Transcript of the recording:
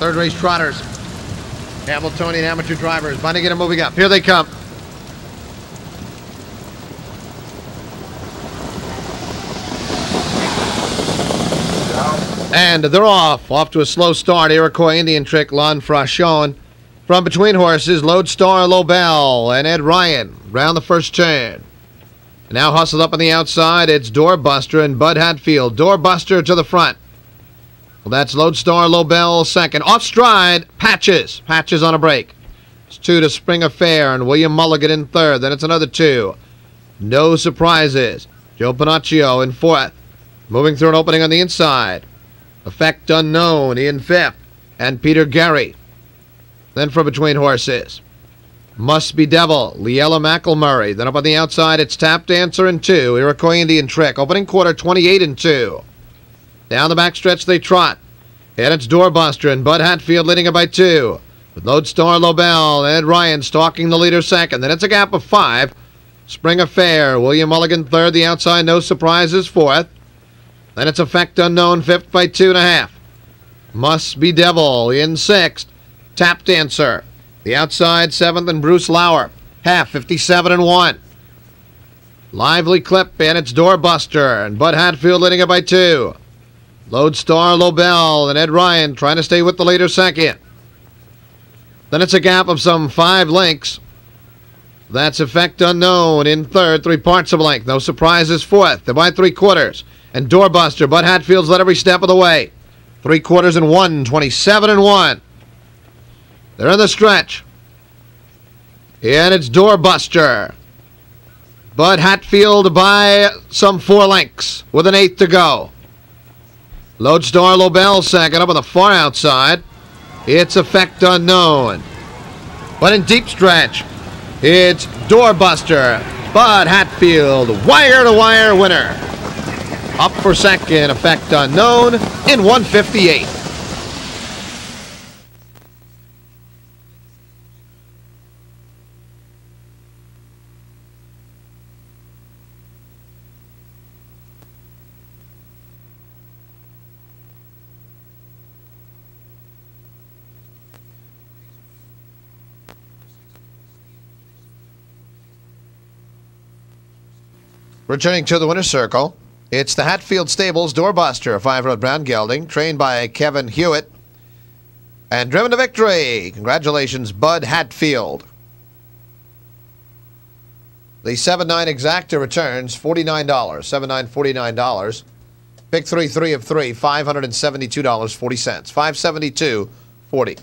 Third race trotters. Hambletonian amateur drivers. Bunnigan moving up. Here they come. And they're off. Off to a slow start. Iroquois Indian Trick, L'Enfranchisson. From between horses, Lodestar Lobel and Ed Ryan round the first turn. Now hustled up on the outside, it's Doorbuster and Bud Hatfield. Doorbuster to the front. Well, that's Lodestar Lobel second. Off stride, Patches. Patches on a break. It's two to Spring Affair and William Mulligan in third. Then it's another two. No surprises. Joe Panaccio in fourth. Moving through an opening on the inside. Effect Unknown in fifth. And Peter Gary. Then from between horses. Must Be Devil, Liella McElmurray. Then up on the outside, it's Tap Dancer in two. Iroquois Indian Trick. Opening quarter, 28 and two. Down the backstretch they trot. And it's Doorbuster and Bud Hatfield leading it by two. With Lodestar Lobel and Ed Ryan stalking the leader second. Then it's a gap of five. Spring Affair, William Mulligan third. The outside, no surprises, fourth. Then it's Effect Unknown fifth by two and a half. Must Be Devil in sixth. Tap Dancer. The outside seventh and Bruce Lauer. Half 57 and 1. Lively clip and it's Doorbuster and Bud Hatfield leading it by two. Lodestar Lobel and Ed Ryan trying to stay with the leader second. Then it's a gap of some five lengths. That's Effect Unknown in third, three parts of a length. No surprises, fourth. They're by three quarters. And Doorbuster, Bud Hatfield's led every step of the way. Three quarters and one, 27 and one. They're in the stretch. And it's Doorbuster. Bud Hatfield by some four lengths with an eighth to go. Lodestar Lobel second up on the far outside. It's Effect Unknown. But in deep stretch, it's Doorbuster. Bud Hatfield, wire to wire winner. Up for second, Effect Unknown in 158. Returning to the winner's circle, it's the Hatfield Stables Doorbuster, a five-year-old brown gelding, trained by Kevin Hewitt, and driven to victory. Congratulations, Bud Hatfield. The 7-9 exacta returns $49. 7-9 $49. Pick 3 3 of 3, $572.40. 572 40